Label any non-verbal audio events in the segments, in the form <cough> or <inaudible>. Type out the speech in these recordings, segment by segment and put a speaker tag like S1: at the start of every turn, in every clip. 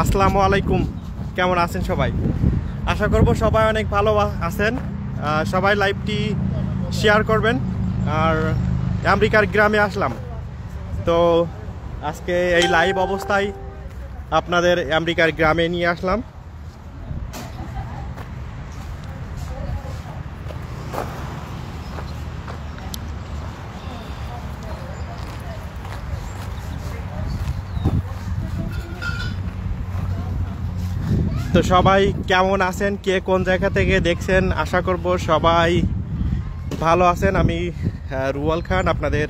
S1: আসসালামু আলাইকুম। কেমন আছেন সবাই? আশা করব সবাই অনেক ভালো আছেন। সবাই লাইভটি শেয়ার করবেন। আর আমেরিকার গ্রামে আসলাম। তো আজকে এই লাইভ অবস্থায় আপনাদের আমেরিকার গ্রামে নিয়ে আসলাম। তো সবাই কেমন আছেন? কে কোন জায়গা থেকে দেখছেন? আশা করব সবাই ভালো আছেন। আমি রুয়াল খান আপনাদের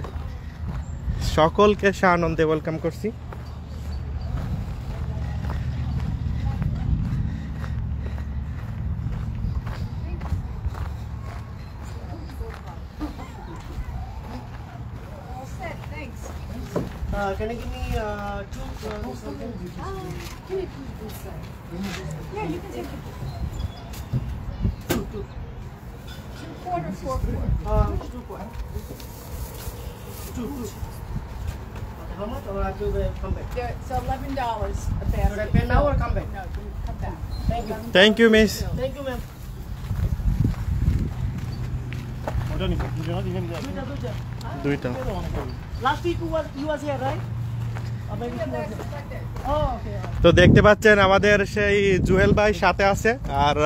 S1: সকলকে সানন্দে ওয়েলকাম করছি.
S2: Uh, can you give me uh, two uh,
S3: Yeah, you can take it.
S2: Uh, two, Okay, how much? Or I do the comeback?
S3: There, it's eleven dollars a basket.
S2: Should I pay now or come back?
S3: No, come back.
S2: Thank you.
S1: Thank you, miss.
S2: Thank you, ma'am. Do it.
S1: Do it.
S2: Last week you was you was here, right?
S1: তো দেখতে পাচ্ছেন আমাদের সেই জুয়েল ভাই সাথে আছে আর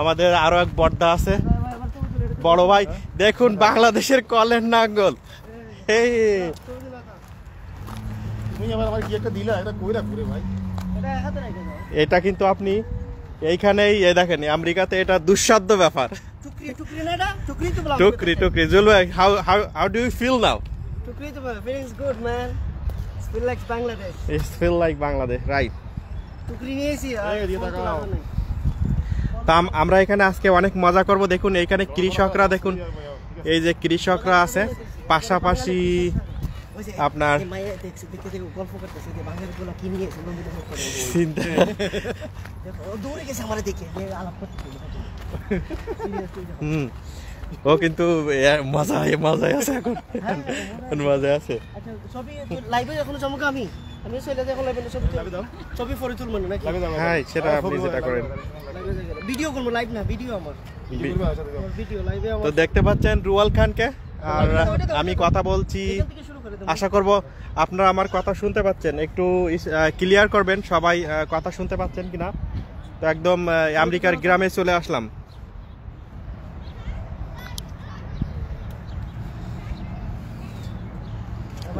S1: আমাদের আরও এক বর্দা আছে। বড় ভাই দেখুন বাংলাদেশের কলের নাঙ্গল। এই।
S4: এটা
S1: কিন্তু আপনি এইখানেই এ দেখেন আমেরিকাতে এটা দুঃসাধ্য ব্যাপার।
S2: টুকরি টুকরি না টুকরি তো বলা
S1: টুকরি টুকরি। জুয়েল ভাই how how how do you feel now
S2: টুকরি তো feelings good man It's feel like Bangladesh টুকরি নিয়েছি আর
S4: এই দিয়ে
S2: ফোন তো
S1: আমরা এখানে আজকে অনেক মজা করব। দেখুন এইখানে কৃষকরা দেখুন এই যে কৃষকরা আছে। পাশাপাশি আপনার- হুম। ও কিন্তু এ, মজায় মজায় আছে এখন। এখন মজায় আছে।
S2: আচ্ছা ছবি লাইভে এখনও চমকে আমি? আমি চলে যাই এখন লাইভে ছবি। ছবি ফটো তুলবো না নাকি
S1: হ্যাঁ সেটা আপনি যেটা করেন।
S2: ভিডিও করব লাইভ না ভিডিও আমার। ভিডিও লাইভে
S1: তো দেখতে পাচ্ছেন রুয়াল খানকে? আর আমি কথা বলছি।
S2: এখান থেকে শুরু করে দেবো
S1: আশা করব আপনারা আমার কথা শুনতে পাচ্ছেন। একটু ক্লিয়ার করবেন সবাই কথা শুনতে পাচ্ছেন কিনা? তো একদম আমেরিকার গ্রামে চলে আসলাম।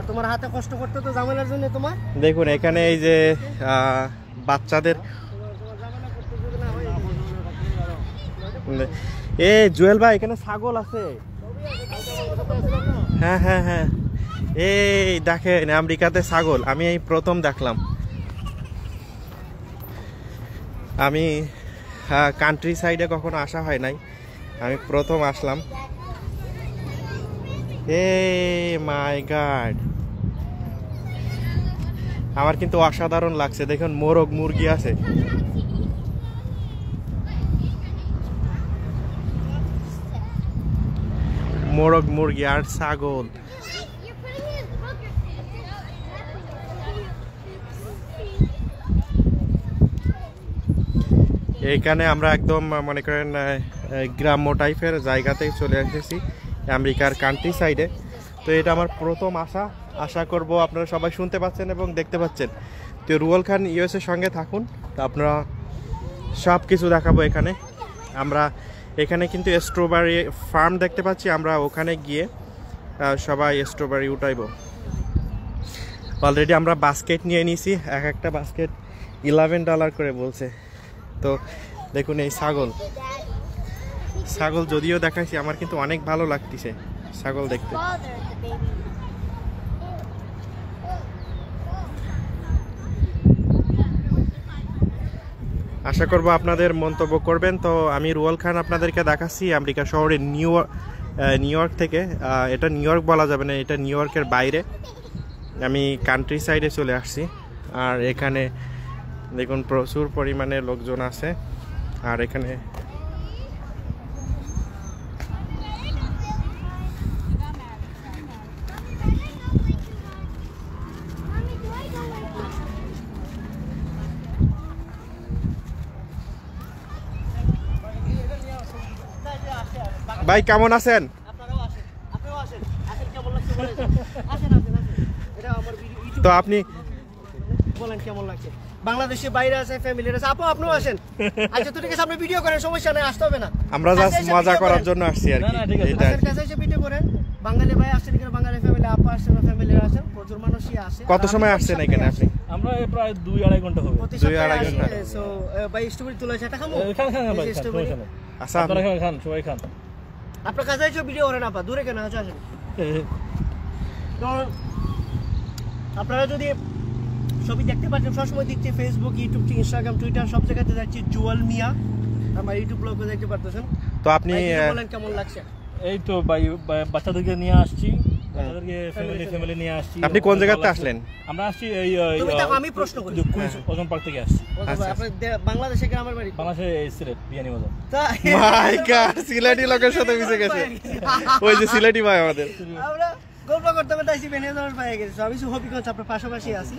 S2: তোমার হাতে কষ্ট করতে তো ঝামেলার জন্য তোমার?
S1: দেখুন, এখানে এই যে বাচ্চাদের এ, জুয়েল ভাই, এখানে ছাগল আছে। হ্যাঁ হ্যাঁ হ্যাঁ। এই দেখেন, আমেরিকাতে ছাগল। আমি এই প্রথম দেখলাম। আমি কান্ট্রি সাইডে কখনো আসা হয় নাই। আমি প্রথম আসলাম। এ মাই গাড আমার কিন্তু অসাধারণ লাগছে। দেখুন, মোরগ মুরগি আছে। মোরগ মুরগি আর ছাগল। এইখানে আমরা একদম, মনে করেন গ্রাম্য টাইপের জায়গাতে চলে এসেছি, আমেরিকার কান্ট্রি সাইডে তো এটা আমার প্রথম আশা। আশা করব আপনারা সবাই শুনতে পাচ্ছেন এবং দেখতে পাচ্ছেন। তো রুয়াল খান ইউএসের সঙ্গে থাকুন, তো আপনারা সব কিছু দেখাবো এখানে। আমরা এখানে কিন্তু স্ট্রবেরি ফার্ম দেখতে পাচ্ছি, আমরা ওখানে গিয়ে সবাই স্ট্রবেরি উঠাইব। অলরেডি আমরা বাস্কেট নিয়ে নিয়েছি এক একটা বাস্কেট ইলেভেন ডলার করে বলছে। তো দেখুন এই ছাগল। ছাগল যদিও দেখাইছি, আমার কিন্তু অনেক ভালো লাগতেছে। ছাগল দেখতে. আশা করব আপনাদের মন্তব্য করবেন। তো আমি রুয়াল খান আপনাদেরকে দেখাচ্ছি, আমেরিকা শহরে নিউ নিউ ইয়র্ক থেকে। এটা নিউ ইয়র্ক বলা যাবে না, এটা নিউ ইয়র্কের বাইরে। আমি কান্ট্রি সাইডে চলে আসছি। আর এখানে দেখুন প্রচুর পরিমাণে লোকজন আছে। আর এখানে
S5: Mommy, do I go like that?
S1: ভাই কেমন আছেন
S2: আপনারাও আসেন আপনারাও আসেন আসেন কেমন লাগছে বলেন আসেন আসেন আসেন এটা আমার ভিডিও ইউটিউব
S1: তো আপনি
S2: বলেন কেমন লাগছে। বাংলাদেশে বাইরে আছে ফ্যামিলি আছে। আপু আপনিও আসেন। আচ্ছা তো ঠিক আছে আপনি ভিডিও করেন সমস্যা নেই আসতে হবে না।
S1: আমরা জাস্ট মজা করার জন্য আসছি আর কি
S6: না, ঠিক আছে।
S1: এটা আর
S2: কাছের
S1: কি।
S2: কাছে এসে ভিডিও করেন। বাঙালি ভাই আসছেন এখানে বাঙালি ফ্যামিলি আপা আসছেন ফ্যামিলি আছেন প্রচুর মানুষই আসে।
S1: কত সময় আসছেন এখানে আপনি?
S6: আমরা প্রায় দুই আড়াই ঘণ্টা হবে।
S2: প্রতি
S1: আড়াই ঘণ্টা।
S2: সো ভাই স্ট্রবেরি তুলে সেটা খামো?
S6: খান খান খান ভাই
S2: এই যে
S6: খান
S2: strawberry।
S6: সমস্যা নেই
S1: আচ্ছা
S6: আপনারা খান খান সবাই খান।
S2: আপনার কাছে এসে ভিডিও করেন আপা দূরে কেন? আছে আসেন। তো আপনারা যদি ছবি দেখতে পাচ্ছেন সবসময় দেখছি ফেসবুক ইউটিউব ইনস্টাগ্রাম টুইটার সব জায়গাতে যাচ্ছি জুয়াল মিয়া। আমার ইউটিউব ব্লগে দেখতে পারতেছেন।
S1: তো আপনি
S2: বলেন কেমন লাগছে?
S6: এই তো ভাই বাচ্চাদেরকে নিয়ে আসছি। বাচ্চাদেরকে ফ্যামিলি ফ্যামিলি নিয়ে আসছি।
S1: আপনি কোন জায়গাতে আসলেন?
S6: আমরা আসছি এই
S2: আমি প্রশ্ন করি।
S6: কুইন্স ওজন পার্ক থেকে আসছি।
S1: আচ্ছা,
S2: দে- বাংলাদেশে গ্রামের বাড়ি?
S6: বাংলাদেশে সিলেট বিয়ানি বাজার।
S1: মাই গড সিলেটি লোকের সাথে মিশে গেছে। ওই যে সিলেটি ভাই আমাদের।
S2: আমরা গল্প করতে করতে আসছি বেনিয়াজমের পায়ে গেছি। আমি আপনার পাশাপাশি আছি।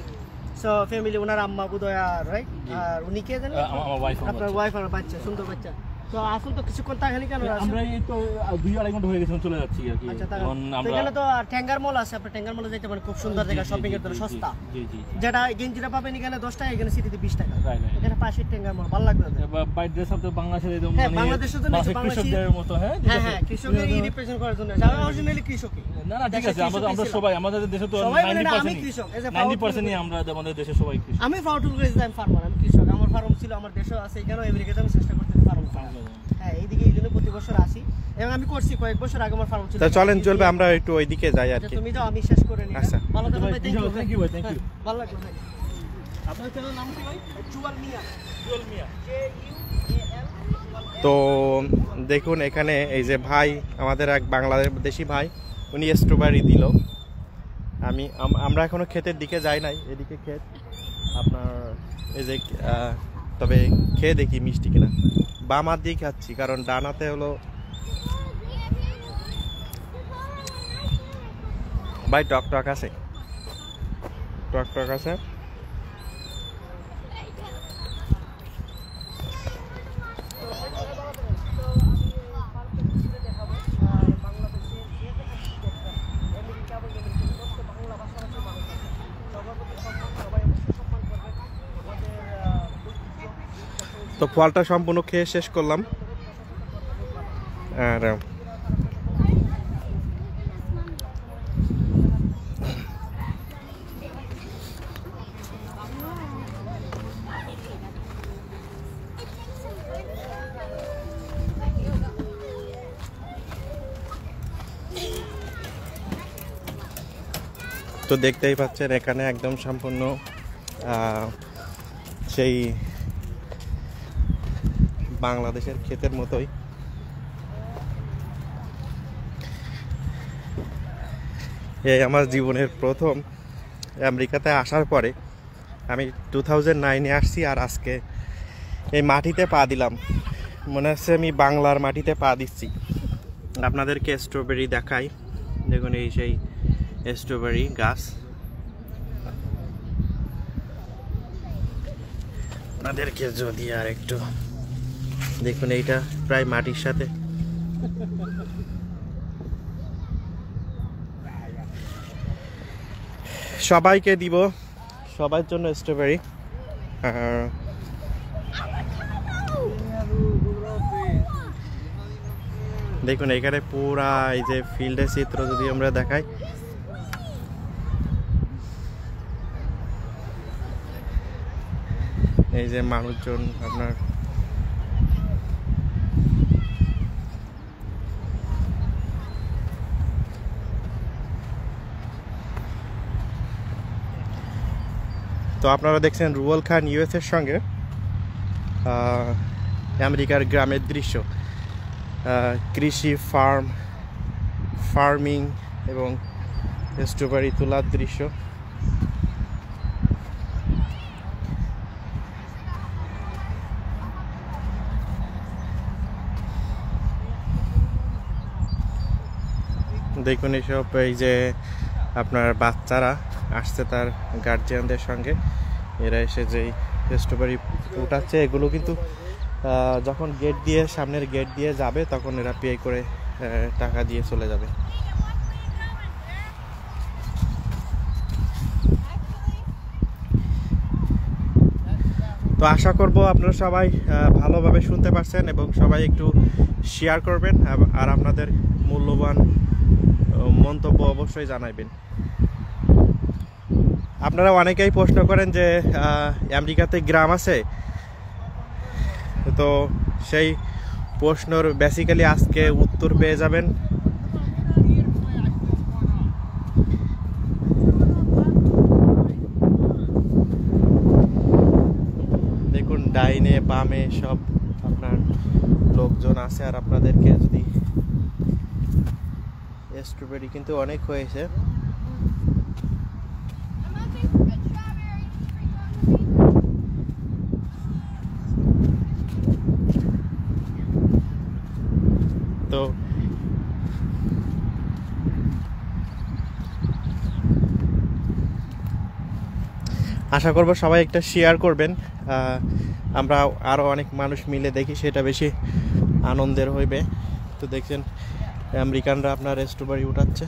S2: সো ফ্যামিলি ওনার আম্মা বুদয় আর রাইট আর উনি কে জানেন?
S6: আমার ওয়াইফ
S2: আপনার ওয়াইফ আর বাচ্চা সুন্দর বাচ্চা। তো আসুন তো কিছুক্ষণ তাকালি কেন?
S6: আমরা এই তো দুই আড়াই ঘণ্টা হয়ে গেছে চলে যাচ্ছি আর কি।
S2: আচ্ছা তাকান।
S6: এখন
S2: তো
S6: আমরা
S2: এখানে তো ট্যাঙ্গার মল আছে আপনি ট্যাঙ্গার মলে যেতে পারেন খুব সুন্দর জায়গা
S6: জি, জি,
S2: শপিং এর জন্য সস্তা।
S6: জি জি জি।
S2: যেটা গেঞ্জিটা পাবেন এখানে দশ টাকা এখানে সিটিতে বিশ টাকা।
S6: Right, right.
S2: এখানে পাশে ট্যাঙ্গার মল ভালো লাগবে
S6: বাই ড্রেস আপ তো বাংলাদেশের একদম
S2: হ্যাঁ,
S6: মানে
S2: বাংলাদেশের জন্য
S6: কৃষকদের মতো হ্যাঁ
S2: হ্যাঁ হ্যাঁ কৃষকের রিপ্রেজেন্ট করার জন্য। আমি অরিজিনালি কৃষকই
S6: না না ঠিক আছে আমরা আমরা সবাই আমাদের দেশে তো
S2: সবাই
S6: 90%
S2: আমি কৃষক, এই যে
S6: নাইনটি আমরা আমাদের দেশে সবাই কৃষক।
S2: আমি ফাউটুল করেছি আমি ফার্মার আমি কৃষক আমার ফার্ম ছিল আমার দেশও আছে এখানেও আমেরিকাতে আমি চেষ্টা ফার্ম হ্যাঁ এইদিকে এই জন্য প্রতি বছর আসি। এবং আমি করছি কয়েক বছর আগে আমার ফার্ম ছিল।
S1: চলেন চলবে আমরা একটু ওইদিকে যাই আর কি।
S2: তুমি যাও আমি শেষ করে নিই?
S1: আচ্ছা।
S2: ভালো থাকবেন ভাই
S6: Thank
S2: thank you
S6: thank you ভাই, thank you.
S2: ভালো লাগল ভাই। আপনার চ্যানেল নাম কি ভাই? চুয়াল Miah.
S6: Jewel Miah.
S2: J U A L
S1: তো দেখুন এখানে এই যে ভাই আমাদের এক বাংলাদেশি ভাই উনি স্ট্রবেরি দিল। আমি আমরা এখনও ক্ষেতের দিকে যাই নাই এদিকে ক্ষেত। আপনার এই যে তবে খেয়ে দেখি মিষ্টি কিনা। বাম হাত দিয়ে খাচ্ছি কারণ ডানাতে হলো ভাই টক টক আছে। টক টক আছে। তো ফলটা সম্পূর্ণ খেয়ে শেষ করলাম। আর তো দেখতেই পাচ্ছেন এখানে একদম সম্পূর্ণ সেই বাংলাদেশের ক্ষেতের মতোই। এই আমার জীবনের প্রথম আমেরিকাতে আসার পরে আমি টু থাউজেন্ড নাইনে আসছি আর আজকে এই মাটিতে পা দিলাম। মনে হচ্ছে আমি বাংলার মাটিতে পা দিচ্ছি। আপনাদেরকে স্ট্রবেরি দেখাই। দেখুন এই সেই স্ট্রবেরি গাছ। আপনাদেরকে যদি আর একটু দেখুন এইটা প্রায় মাটির সাথে। সবাইকে দিব। সবার জন্য স্ট্রবেরি আর দেখুন এখানে পুরা এই যে ফিল্ডের চিত্র যদি আমরা দেখাই। এই যে মানুষজন আপনার তো আপনারা দেখছেন রুয়েল খান ইউএস এর সঙ্গে আমেরিকার গ্রামের দৃশ্য। কৃষি ফার্ম, ফার্মিং এবং স্ট্রবেরি তোলার দৃশ্য। দেখুন এসব, এই যে আপনার বাচ্চারা আসছে তার গার্জিয়ানদের সঙ্গে। এরা এসে যেই স্ট্রবেরি উঠাচ্ছে এগুলো কিন্তু যখন গেট দিয়ে, সামনের গেট দিয়ে যাবে, তখন এরা পে করে টাকা দিয়ে চলে যাবে। তো আশা করব আপনারা সবাই ভালোভাবে শুনতে পারছেন এবং সবাই একটু শেয়ার করবেন, আর আপনাদের মূল্যবান মন্তব্য অবশ্যই জানাবেন আপনারা অনেকেই প্রশ্ন করেন যে আমেরিকাতে গ্রাম আছে? তো সেই প্রশ্নর বেসিক্যালি আজকে উত্তর পেয়ে যাবেন। দেখুন, ডাইনে, বামে সব আপনার লোকজন আছে আর আপনাদেরকে যদি স্ট্রবেরি কিন্তু অনেক হয়েছে তো আশা করব সবাই একটা শেয়ার করবেন। আমরা আরও অনেক মানুষ মিলে দেখি, সেটা বেশি আনন্দের হইবে। তো দেখছেন, আমেরিকানরা আপনার স্ট্রবেরি উঠাচ্ছে।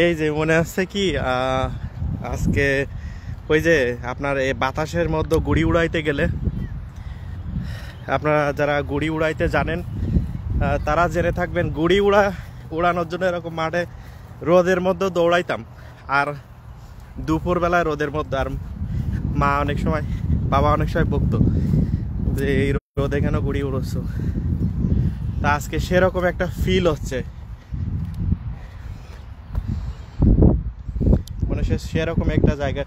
S1: এই যে মনে আছে কি আজকে ওই যে আপনার এই বাতাসের মধ্যে গুড়ি উড়াইতে গেলে, আপনারা যারা গুড়ি উড়াইতে জানেন তারা জেনে থাকবেন গুড়ি উড়া, উড়ানোর জন্য এরকম মাঠে রোদের মধ্যে দৌড়াইতাম। আর দুপুরবেলায় রোদের মধ্যে, আর মা অনেক সময়, বাবা অনেক সময় বকতো যে এই রোদে কেন গুড়ি উড়োচ্ছ? তা আজকে সেরকম একটা ফিল হচ্ছে। মানে সে সেরকম একটা জায়গা।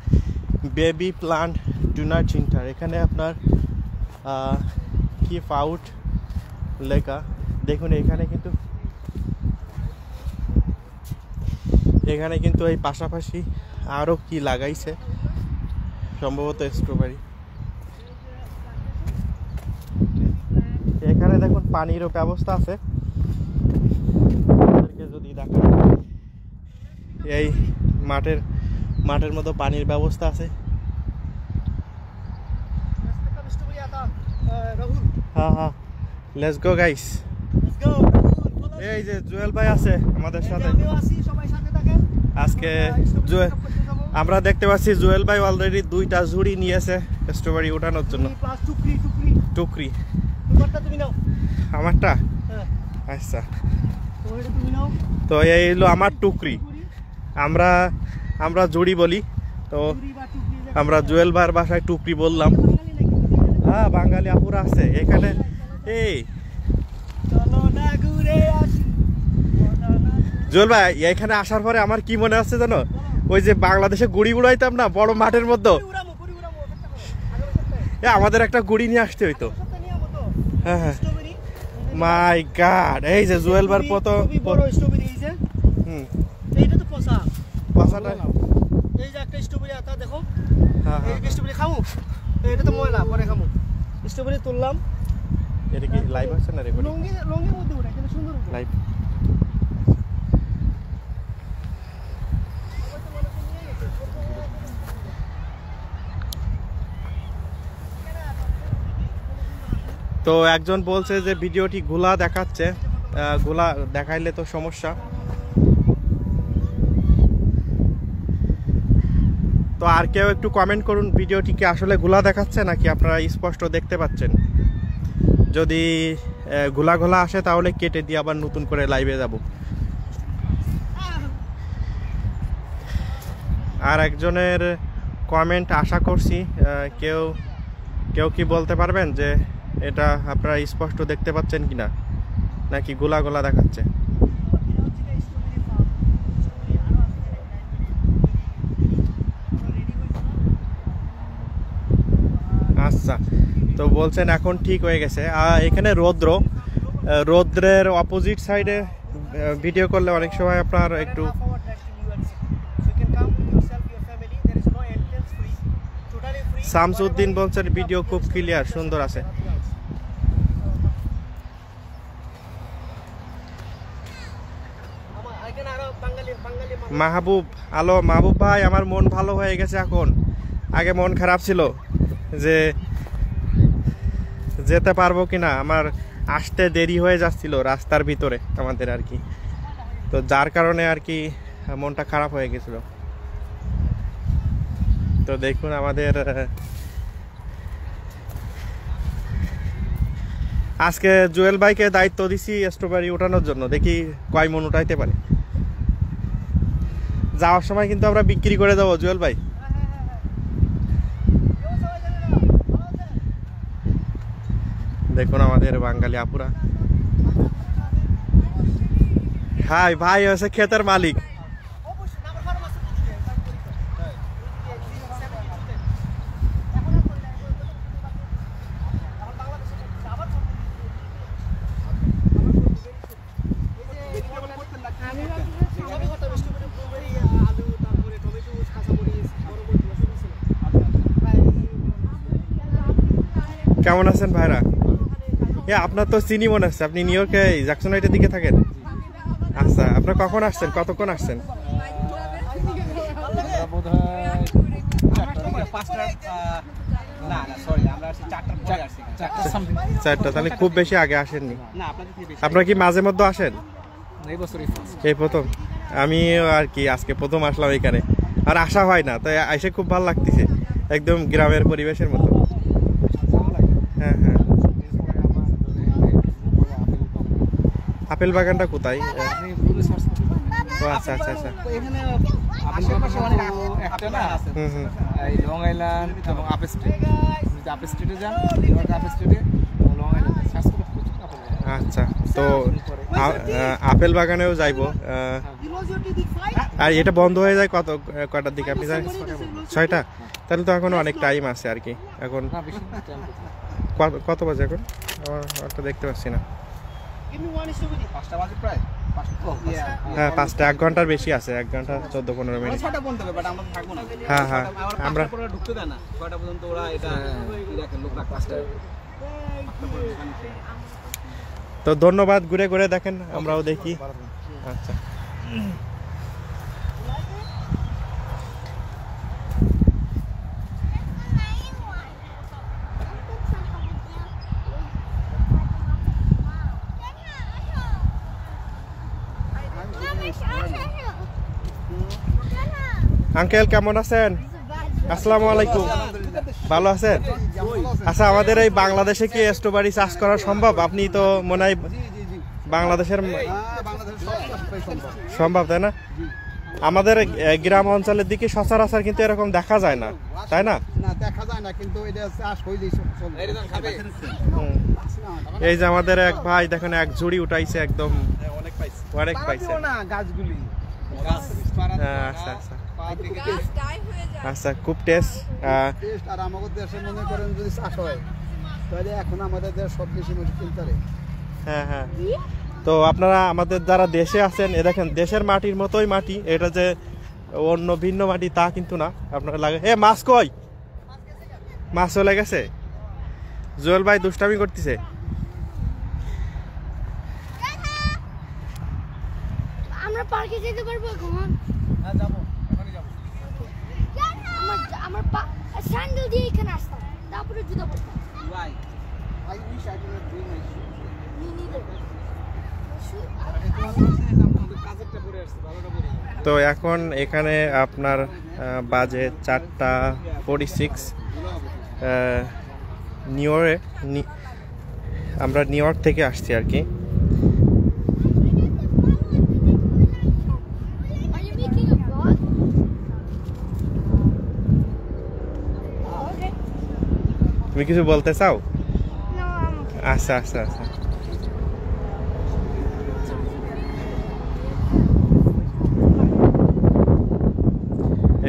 S1: বেবি প্লান্ট ডুনার চিন্টার এখানে আপনার কি আউট লেখা? দেখুন, এখানে কিন্তু এখানে কিন্তু এই পাশাপাশি আরও কি লাগাইছে? সম্ভবত স্ট্রবেরি এখানে দেখুন, পানিরও ব্যবস্থা আছে। যদি দেখাই, এই মাঠের মাঠের মতো পানির ব্যবস্থা আছে। হ্যাঁ হ্যাঁ। লেটস গো গাইস এই যে জুয়েল ভাই আছে আমাদের সাথে। আজকে
S2: আমরা
S1: দেখতে পাচ্ছি জুয়েল ভাই অলরেডি দুইটা ঝুড়ি নিয়েছে স্ট্রবেরি ওঠানোর জন্য।
S2: টুকরি।
S1: আমারটা? আচ্ছা। তো এই হলো আমার টুকরি। আমরা আমরা জুড়ি বলি তো আমরা জুয়েল ভাইয়ের বাসায় টুকরি বললাম। হ্যাঁ বাঙালি আপুরা আছে এখানে এই। জুয়েল ভাই এখানে আসার পরে আমার কি মনে হচ্ছে জানো? ওই যে বাংলাদেশে গুড়ি উড়াইতাম না বড় মাঠের মধ্যে? আমাদের একটা গুড়ি নিয়ে আসতে হইতো। হ্যাঁ হ্যাঁ। মাই গড এই যে জুয়েল ভাইয়ের পত
S2: বড় স্ট্রবেরি এই যে।
S1: হুম।
S2: এইটা তো পচা। এই যে একটা স্ট্রবেরি আতা দেখো
S1: হ্যাঁ
S2: এই
S1: হ্যাঁ।
S2: স্ট্রবেরি খামু? এটা তো ময়লা পরে খামু। স্ট্রবেরি তুললাম।
S1: এটা কি লাইভ আছে না রেকর্ডিং
S2: লঙ্গি লঙ্গির মধ্যে উঠে কিন্তু সুন্দর
S1: লাইভ তো একজন বলছে যে ভিডিওটি ঘোলা দেখাচ্ছে ঘোলা দেখাইলে তো সমস্যা। তো আর কেউ একটু কমেন্ট করুন ভিডিওটি কি আসলে ঘোলা দেখাচ্ছে নাকি আপনারা স্পষ্ট দেখতে পাচ্ছেন? যদি আহ, ঘোলা আসে তাহলে কেটে দিয়ে আবার নতুন করে লাইভে যাব। আর একজনের কমেন্ট আশা করছি কেউ কেউ কি বলতে পারবেন যে এটা আপনারা স্পষ্ট দেখতে পাচ্ছেন কিনা? নাকি গোলা গোলা দেখাচ্ছে? আচ্ছা তো বলছেন এখন ঠিক হয়ে গেছে। আর এখানে রৌদ্র। রৌদ্রের অপোজিট সাইডে ভিডিও করলে অনেক সময় আপনার একটু শামসুদ্দিন বলছেন ভিডিও খুব ক্লিয়ার সুন্দর আছে। মাহবুব আলো মাহবুব ভাই আমার মন ভালো হয়ে গেছে এখন। আগে মন খারাপ ছিল যে যেতে পারব কিনা, আমার আসতে দেরি হয়ে যাচ্ছিল রাস্তার ভিতরে আমাদের আর কি। তো যার কারণে আর কি মনটা খারাপ হয়ে গেছিল। তো দেখুন আমাদের, আজকে জুয়েল ভাইকে দায়িত্ব দিছি স্ট্রবেরি ওঠানোর জন্য। দেখি কয় মন উঠাইতে পারে। যাওয়ার সময় কিন্তু আমরা বিক্রি করে দেবো জুয়েল ভাই। দেখুন আমাদের বাঙালি আপুরা। হাই ভাই হচ্ছে ক্ষেতের মালিক কেমন আছেন ভাইরা এ আপনার তো চিনি মনে হচ্ছে। আপনি নিউ ইয়র্কে জ্যাকসন হাইটের দিকে থাকেন? আচ্ছা আপনার কখন আসছেন? কতক্ষণ আসছেন? চারটা তাহলে খুব বেশি আগে আসেননি। আপনারা কি মাঝে মধ্যে আসেন? এই প্রথম। আমি আর কি আজকে প্রথম আসলাম এখানে। আর আসা হয় না তাই এসে খুব ভালো লাগতেছে। একদম গ্রামের পরিবেশের মতো। হ্যাঁ হ্যাঁ। আপেল বাগানটা কোথায় ও আচ্ছা আচ্ছা আচ্ছা। হুম হুম।
S7: লং আইল্যান্ড এবং আপ স্ট্রিট যদি আপ স্ট্রিটে যান আপ স্ট্রিটে লং আইল্যান্ড সার্চ করে প্রচুর আপেল
S1: আচ্ছা তো আপেল বাগানেও যাইবো। আর এটা বন্ধ হয়ে যায় কত কটার দিকে? আপনি জানেন? ছয়টা? তাহলে তো এখনও অনেক টাইম আছে আর কি। এখন কত- কত বাজে এখন? আমার একটা দেখতে পাচ্ছি না
S7: পাঁচটা বাজে প্রায় পাঁচটা
S1: হ্যাঁ পাঁচটা এক ঘণ্টার বেশি আছে এক ঘণ্টা চোদ্দ পনেরো মিনিট।
S7: ছটা পর্যন্ত হবে বাট আমরা তো থাকব না।
S1: হ্যাঁ হ্যাঁ।
S7: আমরা
S1: আমরা
S7: ঢুকতে দেয় না। ছয়টা পর্যন্ত ওরা এটা লোক
S1: তো ধন্যবাদ ঘুরে ঘুরে দেখেন আমরাও দেখি। আচ্ছা। আঙ্কেল কেমন আছেন? আসসালামু আলাইকুম। ভালো আছেন? আচ্ছা আমাদের এই বাংলাদেশে কি স্ট্রবেরি চাষ করা সম্ভব? আপনি তো মনে হয় বাংলাদেশের সম্ভব তাই না? আমাদের গ্রাম অঞ্চলের দিকে সচরাচর কিন্তু এরকম দেখা যায় না তাই না?
S4: না দেখা যায় না কিন্তু এটা চাষ হয়ে যায়
S1: হুম। এই যে আমাদের এক ভাই দেখেন এক ঝুড়ি উঠাইছে একদম। অনেক পাইছে।
S4: অনেক না গাছগুলি।
S1: হ্যাঁ, আচ্ছা আচ্ছা। আচ্ছা খুব টেস্ট
S4: টেস্ট আর আমাদের দেশে মনে করেন যদি চাষ হয় তাহলে এখন আমাদের দেশ সব বেশি মানুষ কিনতে
S1: হ্যাঁ হ্যাঁ। তো আপনারা আমাদের যারা দেশে আছেন এ দেখেন দেশের মাটির মতোই মাটি এটা যে অন্য ভিন্ন মাটি তা কিন্তু না। আপনারা লাগে এ মাছ কই? মাছ চলে গেছে? জোয়েল ভাই দুষ্টামি করতেছে।
S5: আমরা পার্কে যেতে পারব এখন?
S7: হ্যাঁ যাব।
S5: আমার পা স্যান্ডেল দিয়ে এখানে আসতাম। তারপরে জুতো পরতাম।
S1: তো এখন এখানে আপনার বাজে চারটা ফোর্টি সিক্স নিউ ইয়র্কে আমরা নিউ ইয়র্ক থেকে আসছি আর কি। তুমি কিছু বলতে চাও. আচ্ছা আচ্ছা আচ্ছা।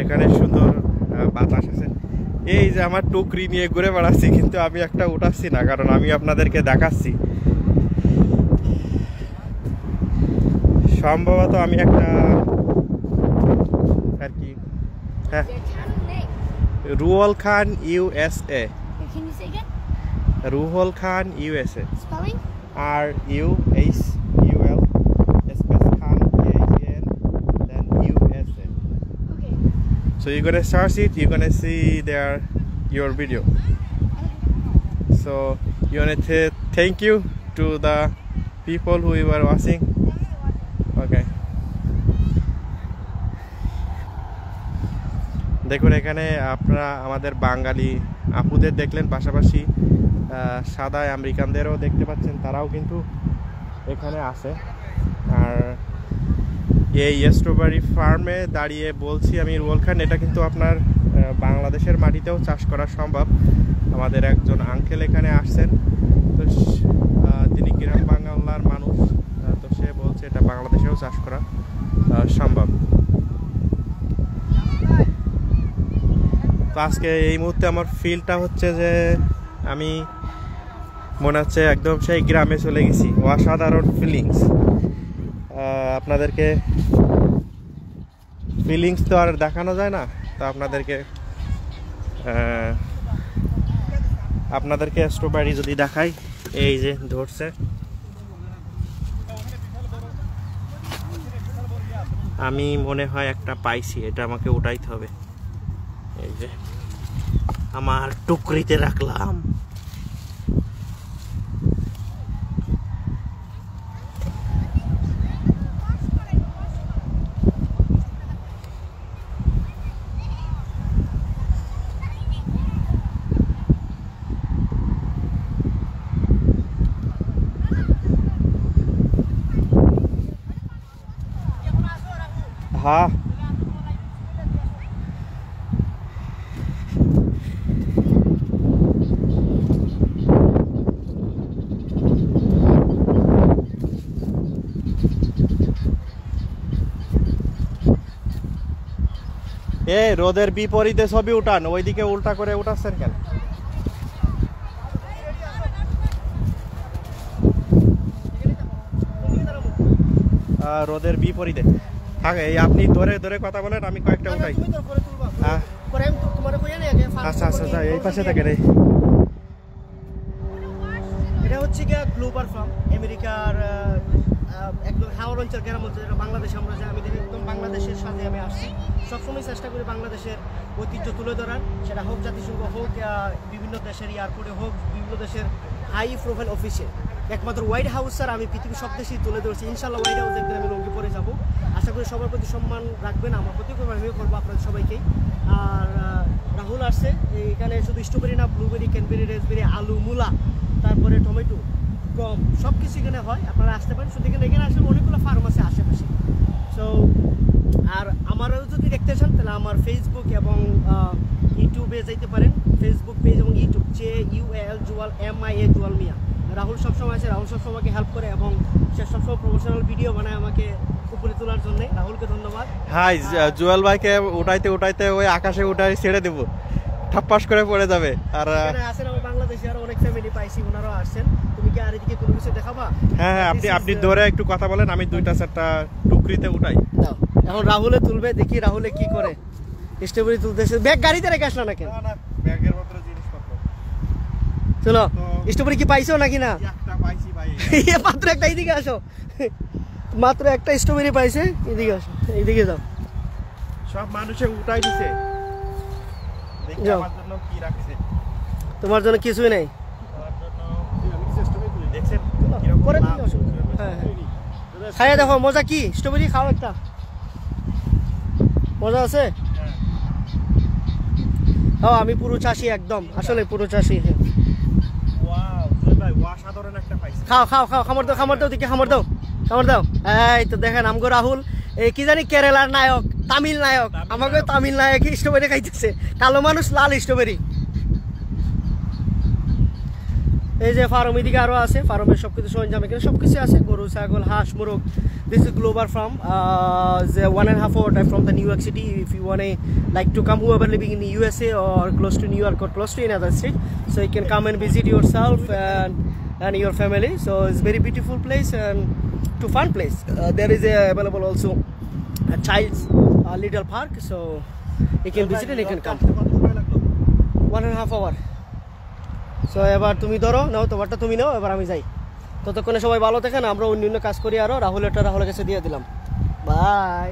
S1: এখানে সুন্দর বাতাস আছে। এই যে আমার টুকরি নিয়ে ঘুরে বেড়াচ্ছি কিন্তু আমি একটা উঠাচ্ছি না কারণ আমি আপনাদেরকে দেখাচ্ছি। সম্ভবত আমি একটা আর কি? হ্যাঁ. Ruhul Khan USA
S5: Can you say again?
S1: Ruhul Khan USA
S5: Spelling?
S1: R U H U L space Khan K A N then U S So you're gonna search it, you're gonna see there your video. So you wanna th- thank you to the people who you were watching. Okay. দেখুন এখানে আপনারা আমাদের বাঙালি আপুদের দেখলেন পাশাপাশি সাদা আমেরিকানদেরও দেখতে পাচ্ছেন, তারাও কিন্তু এখানে আছে। আর এই স্ট্রবেরি ফার্মে দাঁড়িয়ে বলছি আমি, রুয়েল খান, এটা কিন্তু আপনার বাংলাদেশের মাটিতেও চাষ করা সম্ভব। আমাদের একজন আঙ্কেল এখানে আসছেন। তো তিনি গ্রাম বাংলার মানুষ তো সে বলছে এটা বাংলাদেশেও চাষ করা সম্ভব। তো আজকে এই মুহূর্তে আমার ফিলটা হচ্ছে যে আমি, মনে হচ্ছে একদম সেই গ্রামে চলে গেছি। অসাধারণ ফিলিংস আপনাদেরকে ফিলিংস তো আর দেখানো যায় না, তো আপনাদেরকে আপনাদেরকে স্ট্রবেরি যদি দেখাই, এই যে ধরছে। আমি মনে হয় একটা পাইছি, এটা আমাকে উঠাইতে হবে। এই যে, আমার টুকরিতে রাখলাম। হ্যাঁ এ রোদের বিপরীতে ছবি উঠান। ওইদিকে উল্টা করে উঠাচ্ছেন কেন? আহ, রোদের বিপরীতে। এই আপনি ধরে ধরে কথা বলেন আমি কয়েকটা উঠাই। হ্যাঁ।
S2: আগে ফার্স্ট
S1: আচ্ছা আচ্ছা এই পাশে থাকে রে
S2: এটা হচ্ছে গিয়া গ্লোবাল ফার্ম আমেরিকার একদম হাওড় অঞ্চল গ্রাম অঞ্চল যেটা বাংলাদেশে আমরা যে আমি দেখি একদম বাংলাদেশের সাথে আমি আসছি। সবসময় চেষ্টা করি বাংলাদেশের ঐতিহ্য তুলে ধরার। সেটা হোক জাতিসংঘ হোক বিভিন্ন দেশের এয়ারপোর্টে হোক বিভিন্ন দেশের হাই প্রোফাইল অফিসে একমাত্র হোয়াইট হাউস স্যার আমি পৃথিবীর সব দেশেই তুলে ধরেছি। ইনশাল্লাহ হোয়াইট হাউস একদিন আমি লঙ্গি পরে যাব। আশা করি সবার প্রতি সম্মান রাখবেন, আমার প্রতি আমিও করব আপনাদের সবাইকেই। আর রাহুল আসছে, এখানে শুধু স্ট্রবেরি না ব্লুবেরি ক্যানবেরি রেসবেরি আলু, মূলা, তারপরে টমেটো গম সব কিছু এখানে হয়, আপনারা আসতে পারেন। শুধু এখানে এখানে আসলে অনেকগুলো ফার্ম আছে আশেপাশে। সো আর আমারও যদি দেখতে চান, তাহলে আমার ফেসবুক এবং ইউটিউবে যাইতে পারেন। ফেসবুক পেজ এবং YouTube J U L Jewel M I A Jewel Miah Rahul সবসময় আছে রাহুল সবসময় আমাকে হেল্প করে এবং সে সবসময় প্রফেশনাল ভিডিও বানায় আমাকে উপরে তোলার জন্য। রাহুলকে ধন্যবাদ।
S1: হাই জুয়েল ভাইকে উঠাইতে উঠাইতে ওই আকাশে উঠাই ছেড়ে দেবো। ঠাপ্পাস করে পড়ে যাবে। আর
S2: আসেন আমার বাংলাদেশে আরও অনেক ফ্যামিলি পাইছি ওনারাও আসছেন। তুমি কি আর এদিকে কোনো কিছু দেখাবা?
S1: হ্যাঁ হ্যাঁ আপনি আপনি ধরে একটু কথা বলেন আমি দুইটা চারটা টুকরিতে উঠাই।
S2: এখন রাহুলে তুলবে দেখি রাহুলে কি করে। স্ট্রবেরি তুলতেছে। ব্যাগ গাড়িতে রেখে আসলো না কেন?
S1: না ব্যাগের
S2: চলো
S1: তো-
S2: স্ট্রবেরি কি পাইছো নাকি না? <laughs> মাত্র একটা এইদিকে আসো। মাত্র একটা স্ট্রবেরি পাইছে এদিকে আসো এইদিকে যাও।
S1: সব মানুষে উঠাই দিছে।
S2: তোমার জন্য কিছুই নেই। হ্যাঁ হ্যাঁ। খাইয়ে দেখো মজা কি? স্ট্রবেরি খাও একটা। মজা আছে।
S1: হ্যাঁ
S2: আমি পুরো চাষি একদম। আসলে পুরো চাষি হ্যাঁ
S1: ওয়াও জয় ভাই অসাধারণ একটা পাইছি
S2: খাও খাও খাও খামর দাও খামর দাও দিকে খামর দাও খামর দাও। এই তো দেখেন আমগো রাহুল এই কি জানি কেরালার নায়ক তামিল নায়ক আমাকে। তামিল নায়ক স্ট্রবেরি খাইতেছে। কালো মানুষ লাল স্ট্রবেরি। এই যে ফার্ম এদিকে আরও আছে ফার্মের সবকিছু সরঞ্জাম এখানে সবকিছু আছে গরু ছাগল হাঁস মুরগ দিস ইজ গ্লোবাল ফার্ম যে one and half hour drive from the New York city if you want like to come whoever living in the USA or close to New York or close to any other state so you can come and visit yourself and and your family so it's very beautiful place and to fun place uh, there is a available also a child's uh, little park so you can visit and you can come one and half hour so এবার তুমি ধরো নাও তোমারটা তুমি নাও এবার আমি যাই। ততক্ষণে সবাই ভালো থাকেন আমরা অন্য অন্য কাজ করি আরও রাহুলেরটা রাহুলের কাছে দিয়ে দিলাম। বাই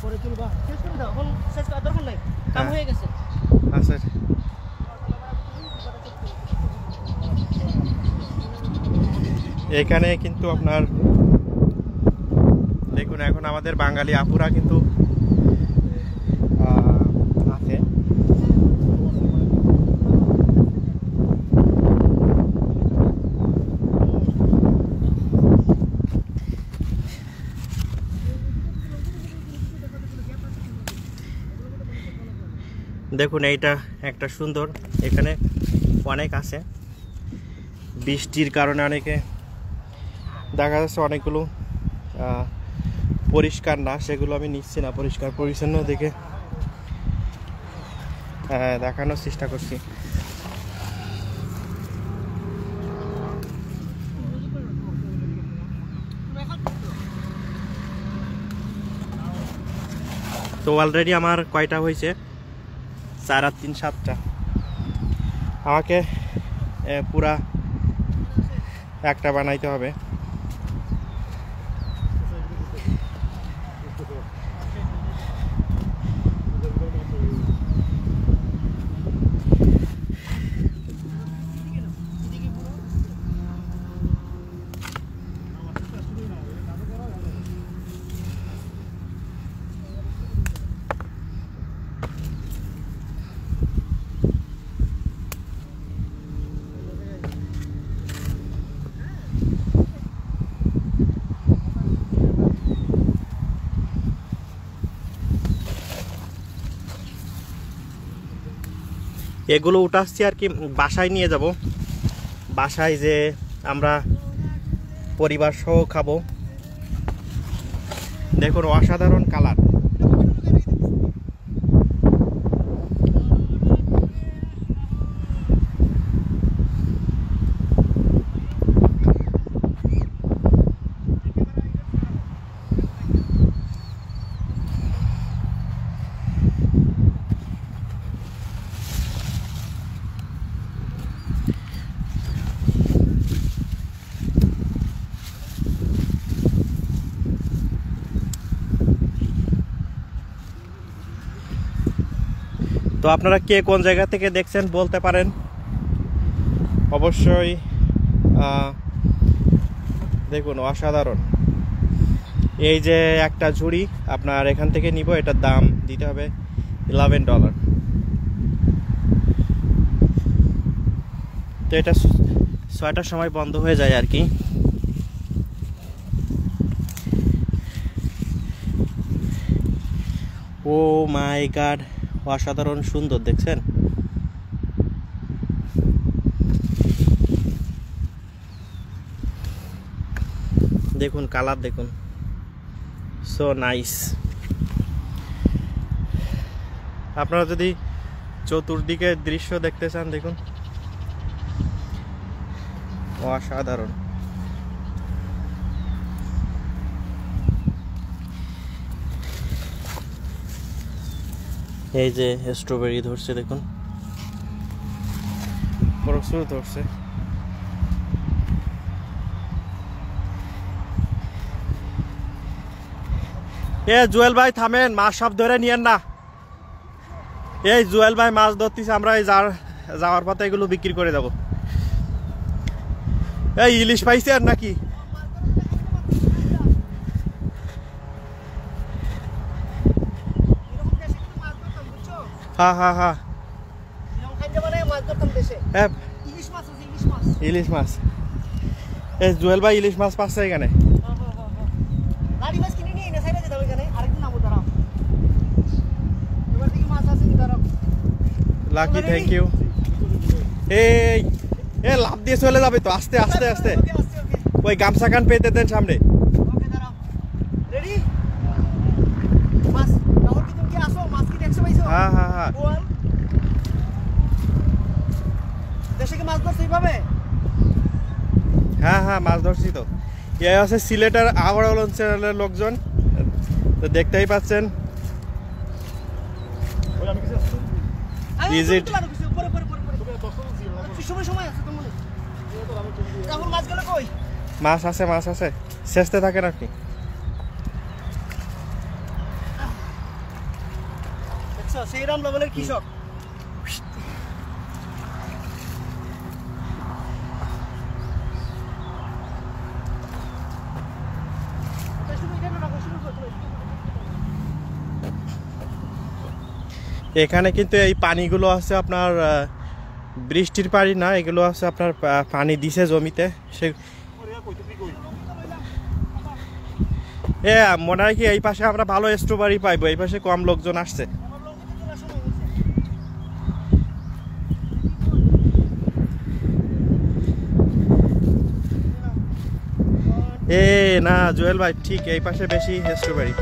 S2: পরে তুলবা। শেষ করে দাও। এখন শেষ করার দরকার নাই। কাম
S1: হ্যাঁ।
S2: হয়ে গেছে।
S1: আচ্ছা এখানে কিন্তু আপনার দেখুন এখন আমাদের বাঙালি আপুরা কিন্তু আহ, আছে দেখুন এইটা একটা সুন্দর, এখানে অনেক আছে। বৃষ্টির কারণে অনেকে দেখা যাচ্ছে অনেকগুলো পরিষ্কার না, সেগুলো আমি নিচ্ছি না, পরিষ্কার পরিচ্ছন্ন দেখে দেখানোর চেষ্টা করছি। তো অলরেডি আমার কয়টা হয়েছে? চার আর তিন সাতটা। আমাকে পুরা একটা বানাইতে হবে। এগুলো উঠাচ্ছি আর কি, বাসায় নিয়ে যাব। বাসায় যে আমরা পরিবার সহ খাব। দেখুন, অসাধারণ কালার তো আপনারা কে কোন জায়গা থেকে দেখছেন বলতে পারেন। অবশ্যই দেখুন, অসাধারণ। এই যে একটা ঝুড়ি, আপনার এখান থেকে নিব, এটার দাম দিতে হবে ইলেভেন ডলার তো এটা ছয়টার সময় বন্ধ হয়ে যায় আর কি। ও মাই গাড অসাধারণ সুন্দর, দেখছেন? দেখুন, কালার দেখুন। সো নাইস আপনারা যদি চতুর্দিকে দৃশ্য দেখতে চান, দেখুন। অসাধারণ। এই যে স্ট্রবেরি ধরছে দেখুন। প্রচুর ধরছে। এ জুয়েল ভাই থামেন মাছ সব ধরে নিয়েন না। এই জুয়েল ভাই মাছ ধরতেছে আমরা এই যার যাওয়ার পথে এগুলো বিক্রি করে দেবো। এই ইলিশ পাইছে আর নাকি
S2: এরকম দেশে কিন্তু মাছ ধরতাম বুঝছ
S1: হ্যাঁ হ্যাঁ হ্যাঁ
S2: মানে ইলিশ মাছ
S1: এই জুয়েল ভাই ইলিশ মাছ পাচ্ছে এখানে। লাকি থ্যাংক ইউ এই এ লাভ দিয়ে চলে যাবে তো। আস্তে আস্তে আস্তে। ওই গামছা কান পেতে দেন সামনে
S2: ওকে দাঁড়াও রেডি মাছ রাহুল কি তুমি কি আসো মাছ কি দেখছ পাইছো
S1: হ্যাঁ হ্যাঁ হ্যাঁ।
S2: দেশে কি মাছ ধরছো এইভাবে?
S1: হ্যাঁ হ্যাঁ মাছ ধরছি তো। এ আছে সিলেটের আওয়ার অঞ্চলের লোকজন। তো দেখতেই পাচ্ছেন।
S2: মাছ গেল
S1: মাছ আছে মাছ আছে। চেষ্টা থাকেন আপনি।
S2: লেভেলের কৃষক।
S1: এখানে কিন্তু এই পানিগুলো আছে আপনার বৃষ্টির পানি না, এগুলো আছে আপনার পানি দিছে জমিতে। সে এ, মনে হয় কি এই পাশে আমরা ভালো স্ট্রবেরি পাইবো, এই পাশে কম লোকজন আসছে। এ না জুয়েল ভাই ঠিক এই পাশে বেশি স্ট্রবেরি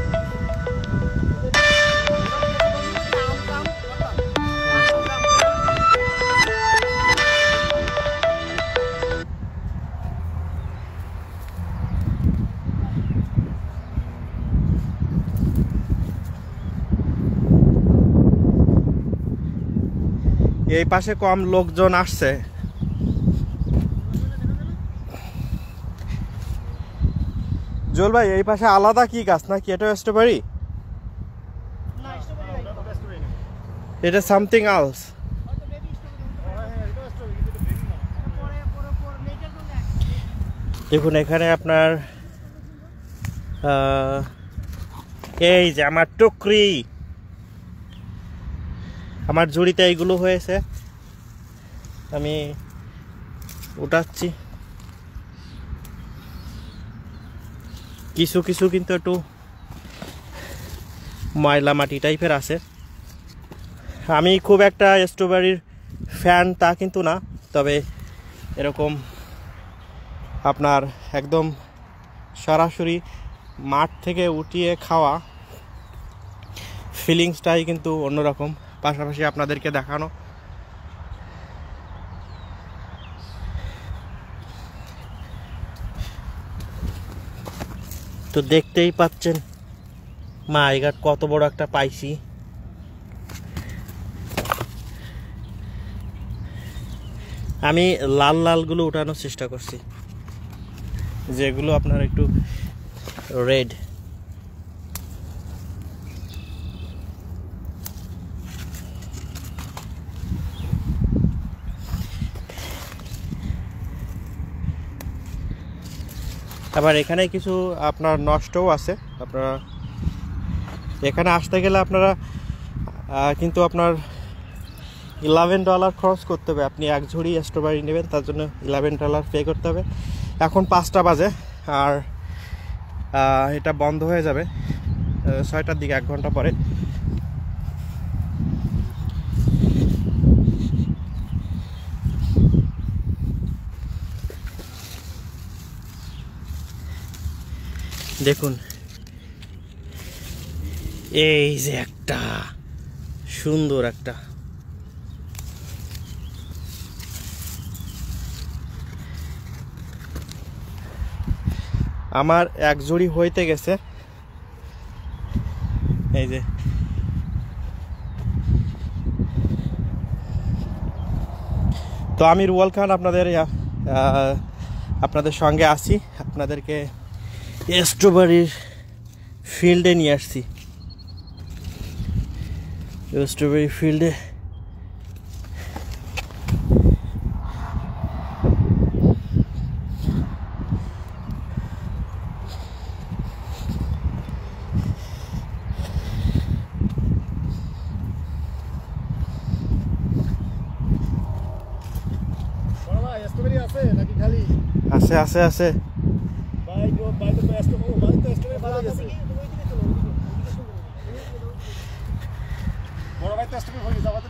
S1: এই পাশে কম লোকজন আসছে। জুয়েল ভাই, এই পাশে আলাদা কি গাছ? নাকি এটা স্ট্রবেরি এটা সামথিং আলস দেখুন, এখানে আপনার এই যে আমার টুকরি। আমার ঝুড়িতে এইগুলো হয়েছে। আমি উঠাচ্ছি। কিছু কিছু কিন্তু একটু ময়লা মাটি টাইপের আছে। আমি খুব একটা স্ট্রবেরির ফ্যান তা কিন্তু না, তবে এরকম আপনার একদম সরাসরি মাঠ থেকে উঠিয়ে খাওয়া ফিলিংসটাই কিন্তু অন্যরকম। পাশাপাশি আপনাদেরকে দেখানো তো দেখতেই পাচ্ছেন। মা এগার কত বড় একটা পাইছি। আমি লাল লালগুলো উঠানোর চেষ্টা করছি। যেগুলো আপনার একটু রেড আবার এখানে কিছু আপনার নষ্টও আছে। আপনারা এখানে আসতে গেলে আপনারা কিন্তু আপনার ইলেভেন ডলার খরচ করতে হবে। আপনি এক ঝুড়ি স্ট্রবেরি নেবেন, তার জন্য ইলেভেন ডলার পে করতে হবে। এখন পাঁচটা বাজে আর এটা বন্ধ হয়ে যাবে ছয়টার দিকে, এক ঘণ্টা পরে। দেখুন। এই যে একটা, সুন্দর একটা। আমার এক জুড়ি হইতে গেছে। এই যে। তো আমি রুয়াল খান আপনাদের আপনাদের সঙ্গে আছি। আপনাদেরকে স্ট্রবেরির ফিল্ডে নিয়ে আসছি। স্ট্রবেরি ফিল্ডে আছে আছে আছে
S4: বড় ভাই তো স্টপে হয়ে যাবে তো স্টপে গেল না
S2: দেখি আচ্ছা আলু রেডি তুমি আসুনি স্ট্রবেরি কই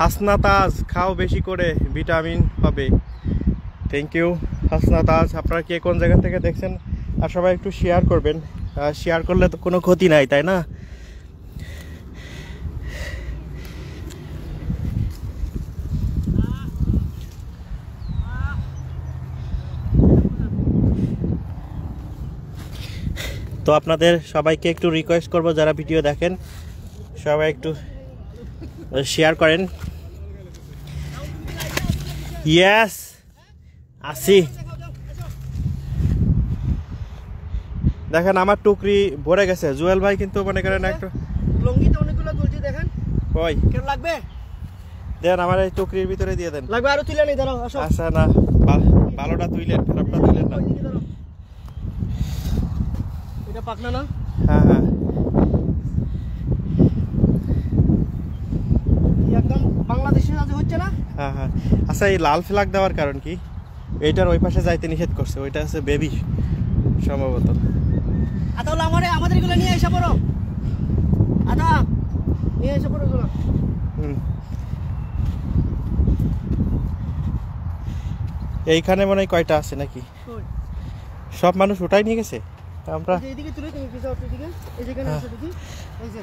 S1: হাসনাতাজ, খাও বেশি করে, ভিটামিন হবে। Thank you Hasnataj. আপনারা কে কোন জায়গা থেকে দেখছেন, আর সবাই একটু শেয়ার করবেন। শেয়ার করলে তো কোনো ক্ষতি নাই, তাই না? তো আপনাদের সবাইকে একটু রিকোয়েস্ট করব, যারা ভিডিও দেখেন, সবাই একটু শেয়ার করেন। ইয়েস আসি দেখেন আমার টুকরি ভরে গেছে। জুয়েল ভাই কিন্তু মনে করেন একটু
S2: লঙ্গিতে অনেকগুলো তুলছি দেখেন।
S1: ওই
S2: কেন লাগবে?
S1: দেন আমার এই টুকরির ভিতরে দিয়ে দেন।
S2: লাগবে আরও তুলে নেই দাঁড়াও আসো।
S1: আচ্ছা না ভালোটা তুইলেন খারাপটা তুইলেন না।
S2: এটা পাকনা না?
S1: হ্যাঁ হ্যাঁ
S2: এই একদম বাংলাদেশের সাথে হচ্ছে না
S1: হ্যাঁ হ্যাঁ আচ্ছা এই লাল ফ্ল্যাগ দেওয়ার কারণ কি? এইটার ওই পাশে যাইতে নিষেধ করছে ওইটা হচ্ছে বেবি সম্ভবত।
S2: আমারে আমাদের নিয়ে এসে পড়ো। আদা নিয়ে এসে পড়ো এগুলো।
S1: হুম। এইখানে মনে হয় কয়টা আছে নাকি? সব মানুষ ওটাই নিয়ে গেছে? আমরা
S2: তুলে এই যে।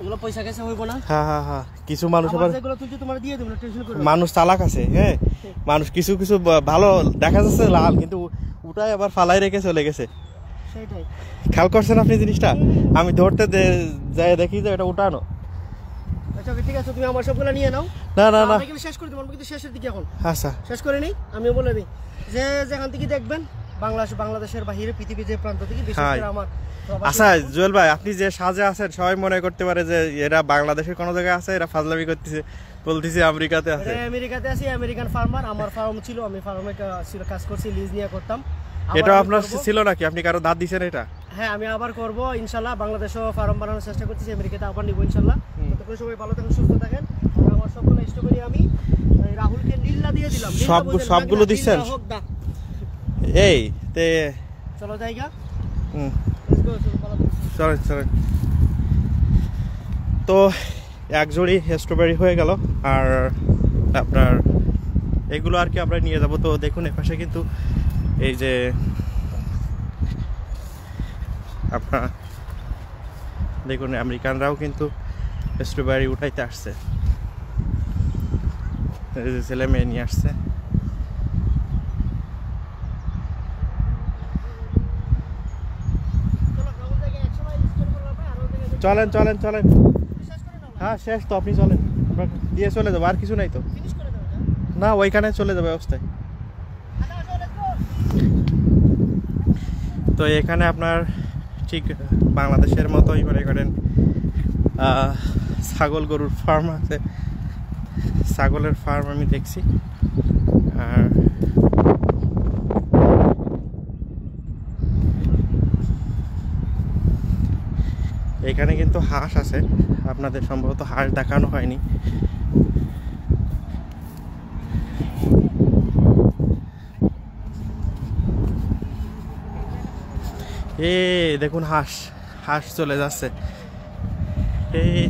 S2: এগুলো পয়সা কাছে হইব না।
S1: হ্যাঁ হ্যাঁ হ্যাঁ। কিছু মানুষ আবার
S2: তোমার দিয়ে দেবো না টেনশন করো।
S1: মানুষ চালাক আছে হ্যাঁ মানুষ কিছু কিছু ভালো দেখা যাচ্ছে লাল কিন্তু ওটাই আবার ফালাই রেখে চলে গেছে।
S2: সেইটাই
S1: খেয়াল করছেন আপনি জিনিসটা? আমি ধরতে যাই দেখি যে এটা উঠানো।
S2: আচ্ছা ঠিক আছে তুমি আমার সবগুলো নিয়ে নাও।
S1: না না না।
S2: শেষ করে দেবো কিন্তু শেষের দিকে এখন।
S1: আচ্ছা।
S2: শেষ করে নিই? আমিও বলে দিই। যে যেখান থেকে দেখবেন বাংলাদেশ বাংলাদেশের বাহিরে পৃথিবীর যে প্রান্ত থেকে বিশেষ করে আমার
S1: আচ্ছা জুয়েল ভাই আপনি যে সাজে আছেন সবাই মনে করতে পারে যে এরা বাংলাদেশের কোনো জায়গায় আছে এরা ফাজলামি করতেছে বলতেছে আমেরিকাতে আছে।
S2: আমেরিকাতে আছি আমেরিকান ফার্মার আমার ফার্ম ছিল আমি ফার্মে ছিল কাজ করছি লিজ নিয়ে করতাম।
S1: এটা আপনার ছিল নাকি? আপনি কারও দাঁত দিছেন এটা?
S2: হ্যাঁ আমি আবার করব ইনশাল্লাহ বাংলাদেশেও ফার্ম বানানোর চেষ্টা করতেছি আমেরিকাতে আবার নিব ততক্ষণ সবাই ভালো থাকুন সুস্থ থাকেন। আর আমার সবগুলো স্ট্রবেরি আমি রাহুলকে নীল্লা দিয়ে দিলাম।
S1: সব- সবগুলো? দিচ্ছেন? এই তে
S2: চলো জায়গা
S1: হুম, চলেন চলেন তো এক জোড়ি স্ট্রবেরি হয়ে গেল আর আপনার এগুলো আর কি আমরা নিয়ে যাব। তো দেখুন এপাশে কিন্তু এই যে আপনার দেখুন আমেরিকানরাও কিন্তু স্ট্রবেরি উঠাইতে আসছে। ছেলে মেয়ে নিয়ে আসছে
S2: চলো, রাহুল জায়গা একসময় স্টোর করলাম, আর ওই জায়গায় দেখি।
S1: চলেন চলেন চলেন। হ্যাঁ শেষ তো আপনি চলেন। দিয়ে চলে যাব আর কিছু নাই তো। না ওইখানে চলে যাবে অবস্থায়। তো এখানে আপনার ঠিক বাংলাদেশের মতোই মনে করেন ছাগল গরুর ফার্ম আছে। ছাগলের ফার্ম আমি দেখছি। আর এখানে কিন্তু হাঁস আছে। আপনাদের সম্ভবত হাঁস দেখানো হয়নি। এ, দেখুন হাঁস। হাঁস চলে যাচ্ছে। এই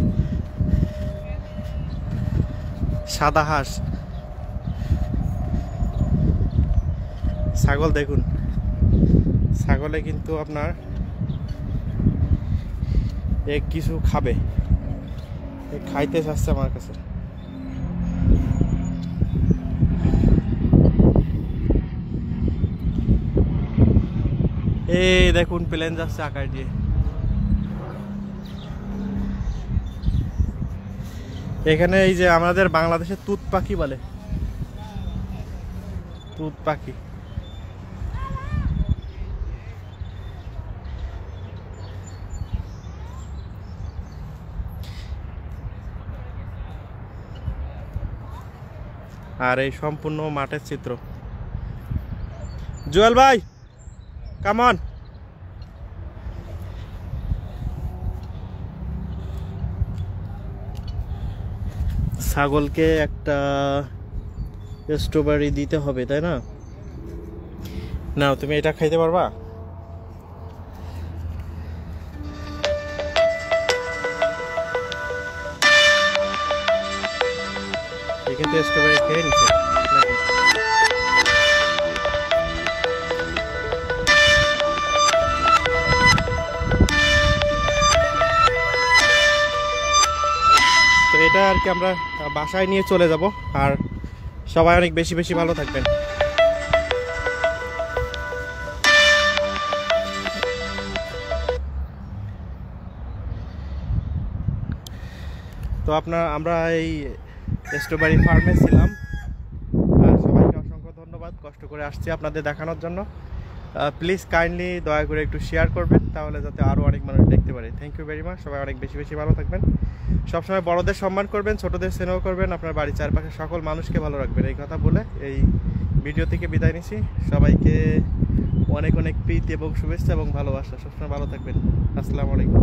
S1: সাদা হাঁস। ছাগল দেখুন। ছাগলে কিন্তু আপনার এ কিছু খাবে। এ খাইতে চাচ্ছে আমার কাছে। এই দেখুন, প্লেন যাচ্ছে আকার দিয়ে। এখানে এই যে আমাদের বাংলাদেশে তুত পাখি বলে। তুত পাখি। আর এই সম্পূর্ণ মাঠের চিত্র। জুয়েল ভাই কামন ছাগলকে একটা স্ট্রবেরি দিতে হবে, তাই না? তুমি এটা খাইতে পারবা? এটা আর কি আমরা বাসায় নিয়ে চলে যাব, আর সবাই অনেক বেশি বেশি ভালো থাকবেন। তো আপনার, আমরা এই স্ট্রবেরি ফার্মে ছিলাম। আর সবাইকে অসংখ্য ধন্যবাদ, কষ্ট করে আসছি আপনাদের দেখানোর জন্য। প্লিজ কাইন্ডলি দয়া করে একটু শেয়ার করবেন, তাহলে যাতে আরও অনেক মানুষ দেখতে পারে। থ্যাংক ইউ ভেরি মাচ সবাই অনেক বেশি বেশি ভালো থাকবেন। সবসময় বড়দের সম্মান করবেন, ছোটদের স্নেহ করবেন, আপনার বাড়ির চারপাশে সকল মানুষকে ভালো রাখবেন। এই কথা বলে এই ভিডিও থেকে বিদায় নিচ্ছি সবাইকে অনেক অনেক প্রীতি এবং শুভেচ্ছা এবং ভালোবাসা। সবসময় ভালো থাকবেন। আসসালামু আলাইকুম।